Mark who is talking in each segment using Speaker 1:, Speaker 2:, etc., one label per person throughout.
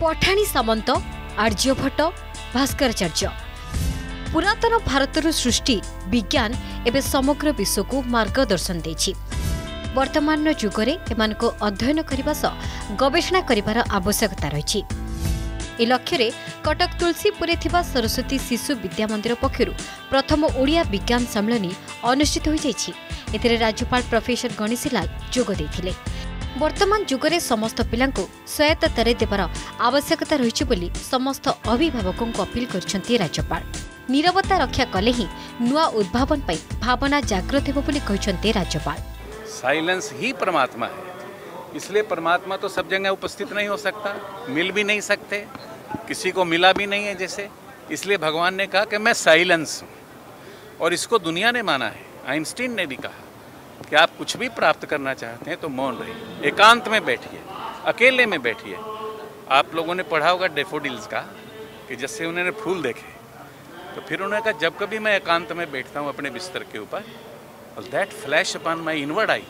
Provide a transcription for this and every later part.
Speaker 1: ପଠାଣି ସାମନ୍ତ ଆର୍ଯ୍ୟଭଟ୍ଟ ଭାସ୍କରାଚାର୍ଯ୍ୟ ପୁରାତନ ଭାରତର ସୃଷ୍ଟି ବିଜ୍ଞାନ ଏବେ ସମଗ୍ର ବିଶ୍ୱକୁ ମାର୍ଗଦର୍ଶନ ଦେଇଛି ବର୍ତ୍ତମାନର ଯୁଗରେ ଏମାନଙ୍କୁ ଅଧ୍ୟୟନ କରିବା ସହ ଗବେଷଣା କରିବାର ଆବଶ୍ୟକତା ରହିଛି ଏ ଲକ୍ଷ୍ୟରେ କଟକ ତୁଳସୀପୁରରେ ଥିବା ସରସ୍ୱତୀ ଶିଶୁ ବିଦ୍ୟାମନ୍ଦିର ପକ୍ଷରୁ ପ୍ରଥମ ଓଡ଼ିଆ ବିଜ୍ଞାନ ସମ୍ମିଳନୀ ଅନୁଷ୍ଠିତ ହୋଇଯାଇଛି ଏଥିରେ ରାଜ୍ୟପାଳ ପ୍ରଫେସର ଗଣେଶୀ ଲାଲ ଯୋଗ ଦେଇଥିଲେ बर्तमान जुगे समस्त पा स्वायत्त देवार आवश्यकता रही समस्त अभिभावकों अपिल कर राज्यपाल निरवता रक्षा कले ही नुआ उद्भावन पर भावना जग्रत हो राज्यपाल
Speaker 2: साइलेंस ही परमात्मा है इसलिए परमात्मा तो सब जगह उपस्थित नहीं हो सकता मिल भी नहीं सकते किसी को मिला भी नहीं है जैसे इसलिए भगवान ने कहा कि मैं साइलेंस हूँ और इसको दुनिया ने माना है आइंस्टीन ने भी कहा कि आप कुछ भी प्राप्त करना चाहते हैं तो मौन रहिए एकांत में बैठिए अकेले में बैठिए आप लोगों ने पढ़ा होगा डेफोडिल्स का कि जैसे उन्होंने फूल देखे तो फिर उन्होंने कहा जब कभी मैं एकांत में बैठता हूँ अपने बिस्तर के ऊपर और that flash upon my inward eye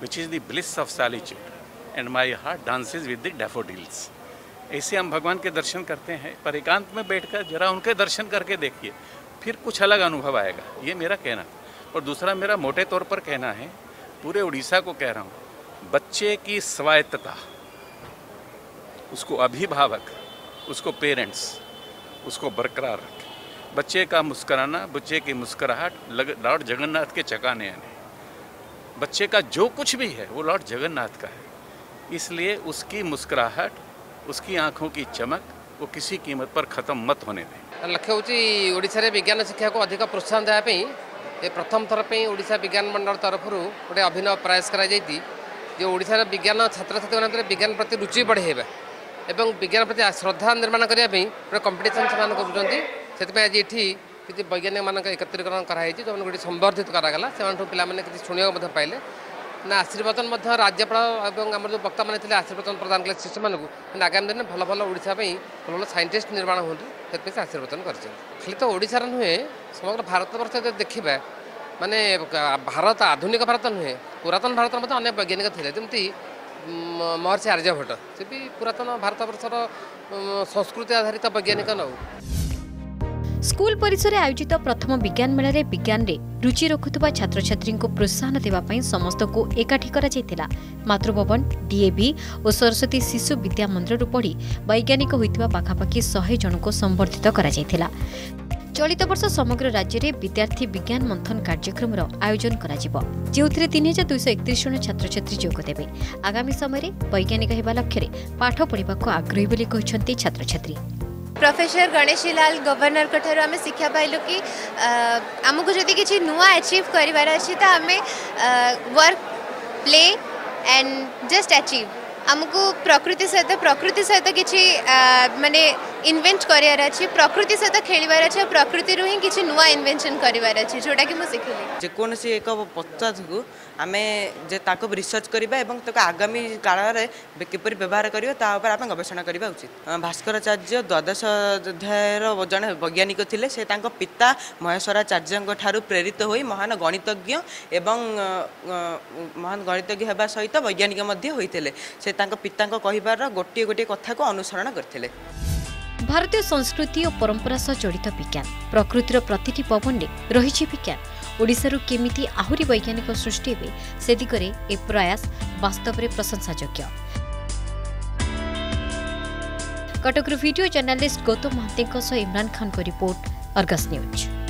Speaker 2: which is the bliss of solitude and my heart dances with the daffodils ऐसे हम भगवान के दर्शन करते हैं पर एकांत में बैठकर जरा उनके दर्शन करके देखिए फिर कुछ अलग अनुभव आएगा ये मेरा कहना था और दूसरा मेरा मोटे तौर पर कहना है पूरे उड़ीसा को कह रहा हूँ बच्चे की स्वायत्तता उसको अभिभावक उसको पेरेंट्स उसको बरकरार रखें बच्चे का मुस्कराना बच्चे की मुस्कराहट लॉर्ड जगन्नाथ के चकाने आने बच्चे का जो कुछ भी है वो लॉर्ड जगन्नाथ का है इसलिए उसकी मुस्कराहट उसकी आँखों की चमक वो किसी कीमत पर ख़त्म मत होने दें
Speaker 3: लक्ष्य हूँ विज्ञान शिक्षा को अधिक प्रोत्साहन देवाई ଯେ ପ୍ରଥମ ଥର ପାଇଁ ଓଡ଼ିଶା ବିଜ୍ଞାନ ମଣ୍ଡଳ ତରଫରୁ ଗୋଟେ ଅଭିନବ ପ୍ରୟାସ କରାଯାଇଛି ଯେ ଓଡ଼ିଶାର ବିଜ୍ଞାନ ଛାତ୍ରଛାତ୍ରୀମାନଙ୍କର ବିଜ୍ଞାନ ପ୍ରତି ରୁଚି ବଢ଼େଇବା ଏବଂ ବିଜ୍ଞାନ ପ୍ରତି ଶ୍ରଦ୍ଧା ନିର୍ମାଣ କରିବା ପାଇଁ ଗୋଟେ କମ୍ପିଟିସନ୍ ସେମାନେ କରୁଛନ୍ତି ସେଥିପାଇଁ ଆଜି ଏଠି କିଛି ବୈଜ୍ଞାନିକମାନଙ୍କ ଏକତ୍ରୀକରଣ କରାହେଇଛି ଯେଉଁମାନେ ଗୋଟେ ସମ୍ବର୍ଦ୍ଧିତ କରାଗଲା ସେମାନଙ୍କଠୁ ପିଲାମାନେ କିଛି ଶୁଣିବାକୁ ମଧ୍ୟ ପାଇଲେ ନା ଆଶୀର୍ବାଦନ ମଧ୍ୟ ରାଜ୍ୟପାଳ ଏବଂ ଆମର ଯେଉଁ ବକ୍ତାମାନେ ଥିଲେ ଆଶୀର୍ବାଦନ ପ୍ରଦାନ କଲେ ଶିଶୁମାନଙ୍କୁ ଆଗାମୀ ଦିନରେ ଭଲ ଭଲ ଓଡ଼ିଶା ପାଇଁ ଭଲ ଭଲ ସାଇଣ୍ଟିଷ୍ଟ ନିର୍ମାଣ ହୁଅନ୍ତୁ ସେଥିପାଇଁ ସେ ଆଶୀର୍ବାଦନ କରିଛନ୍ତି ଖାଲି ତ ଓଡ଼ିଶାର ନୁହେଁ ସମଗ୍ର ଭାରତବର୍ଷ ଯଦି ଦେଖିବା ମାନେ ଭାରତ ଆଧୁନିକ ଭାରତ ନୁହେଁ ପୁରାତନ ଭାରତର ମଧ୍ୟ ଅନେକ ବୈଜ୍ଞାନିକ ଥିଲେ ଯେମିତି ମହର୍ଷି ଆର୍ଯ୍ୟଭଟ୍ଟ ସେ ବି ପୁରାତନ ଭାରତବର୍ଷର ସଂସ୍କୃତି ଆଧାରିତ ବୈଜ୍ଞାନିକ ନଉ
Speaker 1: स्कूल परिसर आयोजित प्रथम विज्ञान रे विज्ञान रुचि रकुवा छ प्रोत्साहन दे सम एक मतृभवन डिएभि सरस्वती शिशु विद्या मन्दिर पढि वैज्ञानिक पाहेज सम्बर्धित चलित वर्ष समग्र राज्यले विद्यार्थी विज्ञान मंथन कार्यक्रम आयोजन
Speaker 4: जो हजार दुईश एकति छ आगामी समय वैज्ञानिक हेर्ने पाठ छात्र छ প্রফেসর গণেশী লাল গভর্নর আমি শিক্ষা পাইলু কি আমি যদি কিছু নূয়া আচিভ করবার আছে তা আমি work play and just achieve आमको प्रकृति सहित प्रकृति सहित किसी मानने ইনভেন্ট করিবার আছে প্রকৃতি সহ খেলবার আছে প্রকৃতি
Speaker 5: হি কিছু নূয়া ইনভেনশন করিবার আছে যেটা কি মু শিখিলি যেকোনসি এক পদার্থকু আমি যে তাকে রিসর্চ করিবা এবং তাকে আগামী কালরে কিপরি ব্যবহার করিবা তা উপরে আমি গবেষণা করিবা উচিত ভাস্করাচার্য দ্বাদশ অধ্যায়ের জনে বৈজ্ঞানিক লে সে তাঙ্ক পিতা মহেশ্বরাচার্যঙ্ক ঠারু প্রেরিত হয়ে মহান গণিতজ্ঞ এবং মহান গণিতজ্ঞ হওয়া সহিত বৈজ্ঞানিক মধ্যে হয়েছে সে তাঙ্ক পিতাঙ্ক
Speaker 1: কহবার গোটিয়ে গোটিয়ে কথাকে অনুসরণ করে भारतीय संस्कृति र परम्परास जडित विज्ञान प्रकृति र प्रति पवनले र विज्ञान ओडाु केमि आहरी वैज्ञानिक सृष्टि सिगर ए प्रयास वास्तवले प्रशंसा कटकलीस्ट गौतम महान्तको सहम खान्पोर्ट अर्गस न्युज